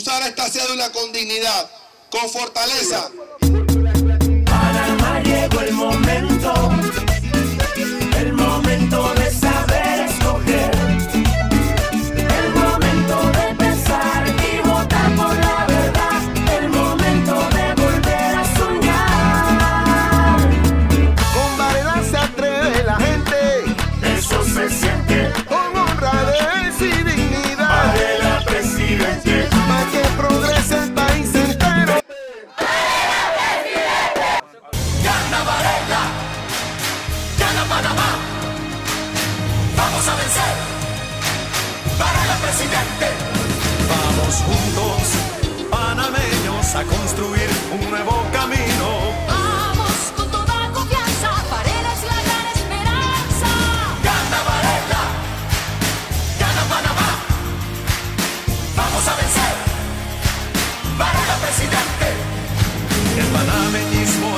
usar esta cédula con dignidad, con fortaleza. Presidente. Vamos juntos, panameños, a construir un nuevo camino. Vamos con toda confianza, Varela es la gran esperanza. Gana Varela, gana Panamá. Vamos a vencer. Varela presidente. El panameñismo